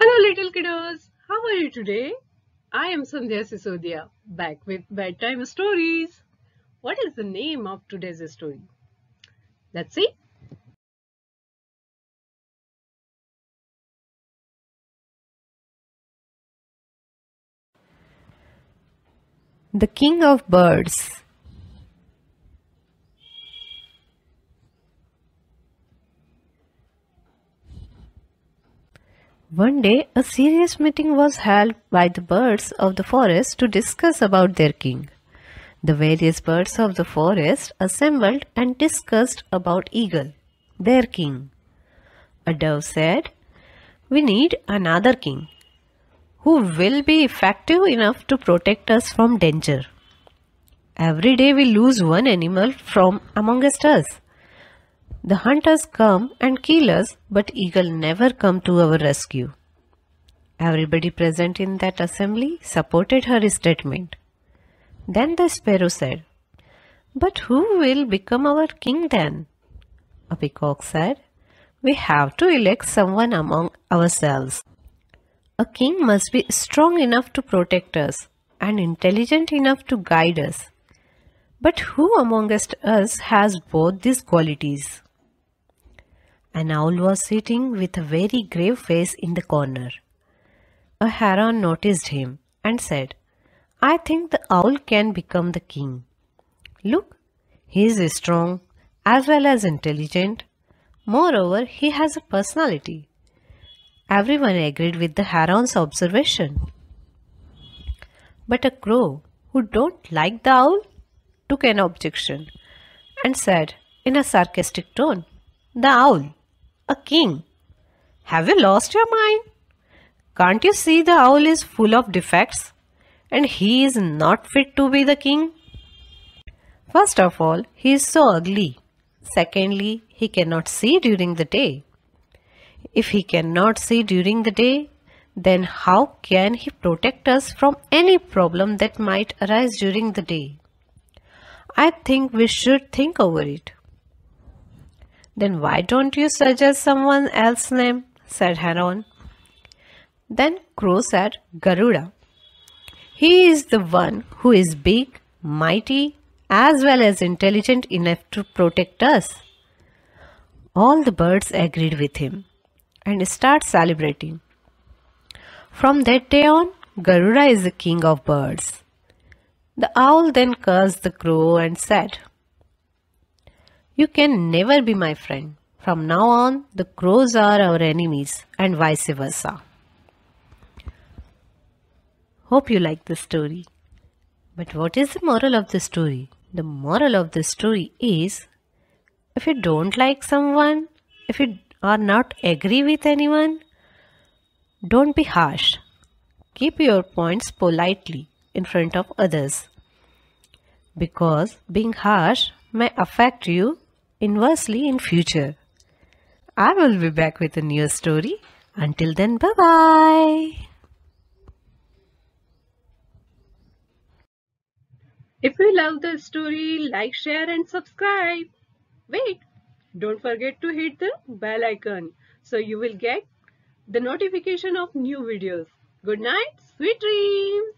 Hello little kiddos, how are you today? I am Sandhya Sisodiya, back with bedtime stories. What is the name of today's story? Let's see. The King of Birds One day, a serious meeting was held by the birds of the forest to discuss about their king. The various birds of the forest assembled and discussed about Eagle, their king. A dove said, We need another king who will be effective enough to protect us from danger. Every day we lose one animal from amongst us. The hunters come and kill us, but eagle never come to our rescue. Everybody present in that assembly supported her statement. Then the sparrow said, But who will become our king then? A peacock said, We have to elect someone among ourselves. A king must be strong enough to protect us and intelligent enough to guide us. But who amongst us has both these qualities? An owl was sitting with a very grave face in the corner. A heron noticed him and said, I think the owl can become the king. Look, he is strong as well as intelligent. Moreover, he has a personality. Everyone agreed with the heron's observation. But a crow, who don't like the owl, took an objection and said in a sarcastic tone, The owl, a king. Have you lost your mind? Can't you see the owl is full of defects and he is not fit to be the king? First of all, he is so ugly. Secondly, he cannot see during the day. If he cannot see during the day, then how can he protect us from any problem that might arise during the day? I think we should think over it. Then why don't you suggest someone else's name? said Heron. Then Crow said Garuda. He is the one who is big, mighty, as well as intelligent enough to protect us. All the birds agreed with him and start celebrating. From that day on, Garuda is the king of birds. The owl then cursed the crow and said, you can never be my friend. From now on, the crows are our enemies and vice versa. Hope you like the story. But what is the moral of the story? The moral of the story is if you don't like someone, if you are not agree with anyone, don't be harsh. Keep your points politely in front of others. Because being harsh may affect you inversely in future. I will be back with a new story. Until then, bye bye. If you love the story, like, share and subscribe. Wait, don't forget to hit the bell icon so you will get the notification of new videos. Good night, sweet dreams.